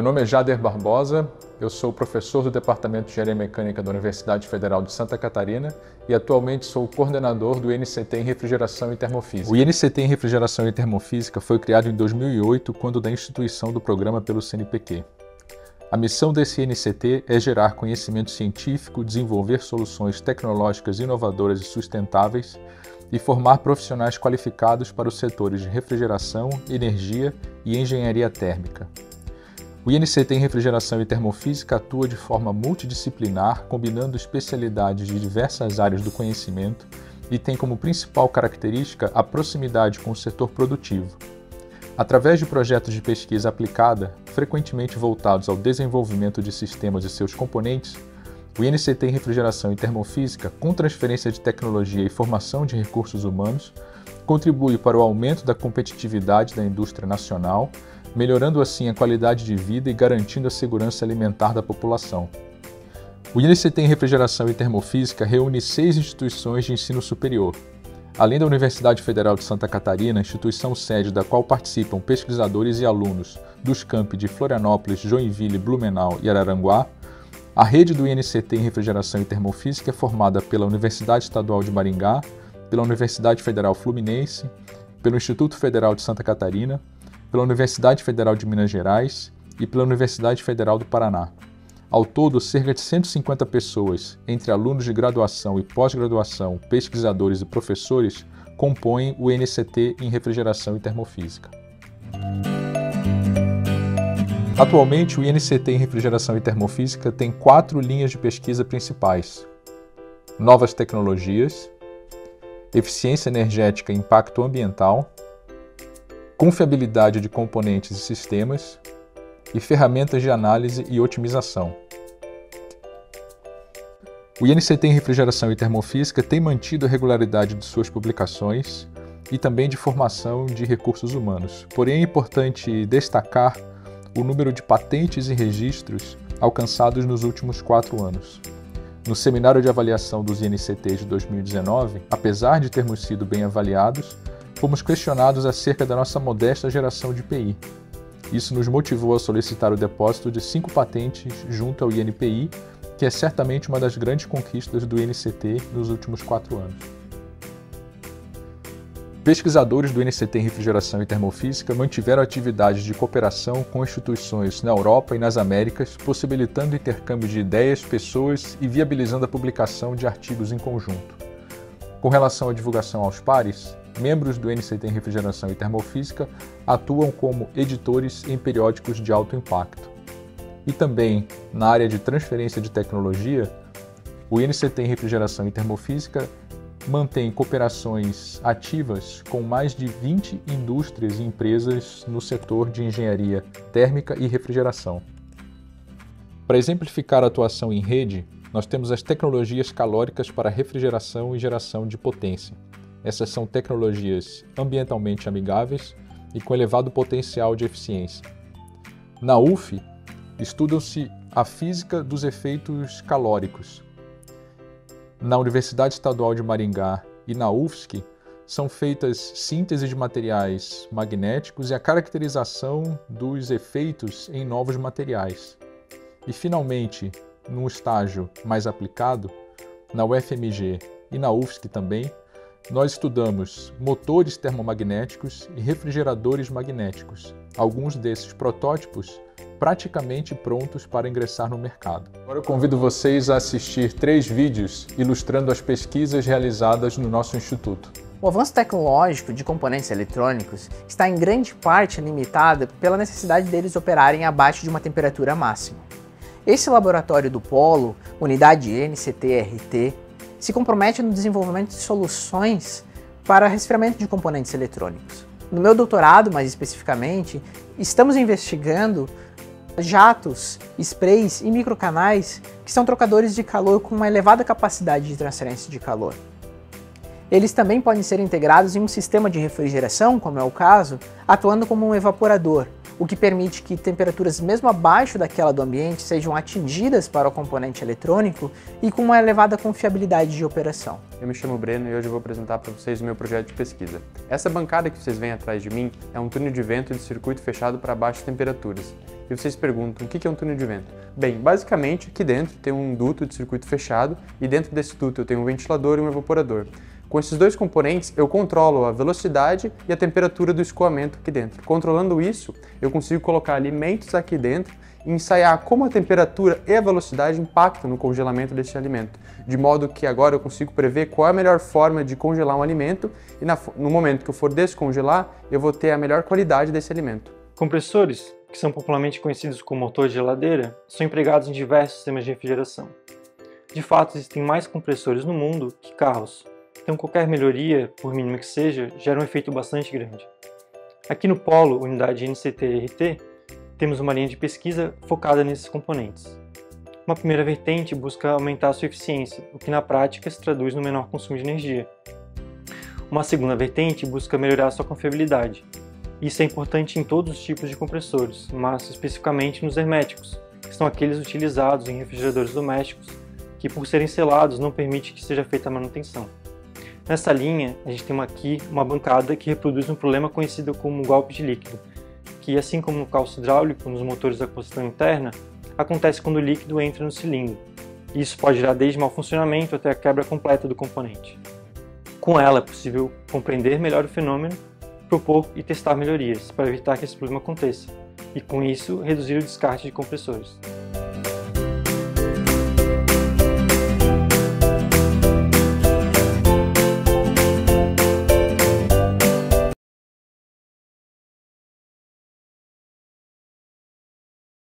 Meu nome é Jader Barbosa, eu sou professor do Departamento de Engenharia Mecânica da Universidade Federal de Santa Catarina e atualmente sou coordenador do INCT em Refrigeração e Termofísica. O INCT em Refrigeração e Termofísica foi criado em 2008, quando da instituição do programa pelo CNPq. A missão desse INCT é gerar conhecimento científico, desenvolver soluções tecnológicas inovadoras e sustentáveis e formar profissionais qualificados para os setores de refrigeração, energia e engenharia térmica. O INCT em Refrigeração e Termofísica atua de forma multidisciplinar, combinando especialidades de diversas áreas do conhecimento e tem como principal característica a proximidade com o setor produtivo. Através de projetos de pesquisa aplicada, frequentemente voltados ao desenvolvimento de sistemas e seus componentes, o INCT em Refrigeração e Termofísica, com transferência de tecnologia e formação de recursos humanos, contribui para o aumento da competitividade da indústria nacional melhorando assim a qualidade de vida e garantindo a segurança alimentar da população. O INCT em Refrigeração e Termofísica reúne seis instituições de ensino superior. Além da Universidade Federal de Santa Catarina, instituição sede da qual participam pesquisadores e alunos dos campi de Florianópolis, Joinville, Blumenau e Araranguá, a rede do INCT em Refrigeração e Termofísica é formada pela Universidade Estadual de Maringá, pela Universidade Federal Fluminense, pelo Instituto Federal de Santa Catarina, pela Universidade Federal de Minas Gerais e pela Universidade Federal do Paraná. Ao todo, cerca de 150 pessoas, entre alunos de graduação e pós-graduação, pesquisadores e professores, compõem o NCT em Refrigeração e Termofísica. Atualmente, o INCT em Refrigeração e Termofísica tem quatro linhas de pesquisa principais: novas tecnologias, eficiência energética e impacto ambiental, confiabilidade de componentes e sistemas e ferramentas de análise e otimização. O INCT em Refrigeração e Termofísica tem mantido a regularidade de suas publicações e também de formação de recursos humanos. Porém, é importante destacar o número de patentes e registros alcançados nos últimos quatro anos. No seminário de avaliação dos INCTs de 2019, apesar de termos sido bem avaliados, fomos questionados acerca da nossa modesta geração de PI. Isso nos motivou a solicitar o depósito de cinco patentes junto ao INPI, que é certamente uma das grandes conquistas do INCT nos últimos quatro anos. Pesquisadores do INCT em Refrigeração e Termofísica mantiveram atividades de cooperação com instituições na Europa e nas Américas, possibilitando intercâmbio de ideias, pessoas e viabilizando a publicação de artigos em conjunto. Com relação à divulgação aos pares, membros do NCT em Refrigeração e Termofísica atuam como editores em periódicos de alto impacto. E também na área de transferência de tecnologia, o NCT em Refrigeração e Termofísica mantém cooperações ativas com mais de 20 indústrias e empresas no setor de engenharia térmica e refrigeração. Para exemplificar a atuação em rede, nós temos as tecnologias calóricas para refrigeração e geração de potência. Essas são tecnologias ambientalmente amigáveis e com elevado potencial de eficiência. Na UF, estudam-se a física dos efeitos calóricos. Na Universidade Estadual de Maringá e na UFSC, são feitas síntese de materiais magnéticos e a caracterização dos efeitos em novos materiais. E, finalmente, num estágio mais aplicado, na UFMG e na UFSC também, nós estudamos motores termomagnéticos e refrigeradores magnéticos, alguns desses protótipos praticamente prontos para ingressar no mercado. Agora eu convido vocês a assistir três vídeos ilustrando as pesquisas realizadas no nosso instituto. O avanço tecnológico de componentes eletrônicos está em grande parte limitado pela necessidade deles operarem abaixo de uma temperatura máxima. Esse laboratório do Polo, unidade NCT-RT, se compromete no desenvolvimento de soluções para resfriamento de componentes eletrônicos. No meu doutorado, mais especificamente, estamos investigando jatos, sprays e microcanais que são trocadores de calor com uma elevada capacidade de transferência de calor. Eles também podem ser integrados em um sistema de refrigeração, como é o caso, atuando como um evaporador, o que permite que temperaturas mesmo abaixo daquela do ambiente sejam atingidas para o componente eletrônico e com uma elevada confiabilidade de operação. Eu me chamo Breno e hoje vou apresentar para vocês o meu projeto de pesquisa. Essa bancada que vocês veem atrás de mim é um túnel de vento de circuito fechado para baixas temperaturas. E vocês perguntam, o que é um túnel de vento? Bem, basicamente aqui dentro tem um duto de circuito fechado e dentro desse duto eu tenho um ventilador e um evaporador. Com esses dois componentes, eu controlo a velocidade e a temperatura do escoamento aqui dentro. Controlando isso, eu consigo colocar alimentos aqui dentro e ensaiar como a temperatura e a velocidade impactam no congelamento desse alimento, de modo que agora eu consigo prever qual é a melhor forma de congelar um alimento e no momento que eu for descongelar, eu vou ter a melhor qualidade desse alimento. Compressores, que são popularmente conhecidos como motor de geladeira, são empregados em diversos sistemas de refrigeração. De fato, existem mais compressores no mundo que carros, então qualquer melhoria, por mínima que seja, gera um efeito bastante grande. Aqui no Polo, unidade NCT-RT, temos uma linha de pesquisa focada nesses componentes. Uma primeira vertente busca aumentar a sua eficiência, o que na prática se traduz no menor consumo de energia. Uma segunda vertente busca melhorar a sua confiabilidade. Isso é importante em todos os tipos de compressores, mas especificamente nos herméticos, que são aqueles utilizados em refrigeradores domésticos, que por serem selados não permite que seja feita a manutenção. Nessa linha, a gente tem aqui uma bancada que reproduz um problema conhecido como golpe de líquido, que assim como no calço hidráulico nos motores a combustão interna, acontece quando o líquido entra no cilindro. Isso pode gerar desde mau funcionamento até a quebra completa do componente. Com ela é possível compreender melhor o fenômeno, propor e testar melhorias para evitar que esse problema aconteça, e com isso reduzir o descarte de compressores.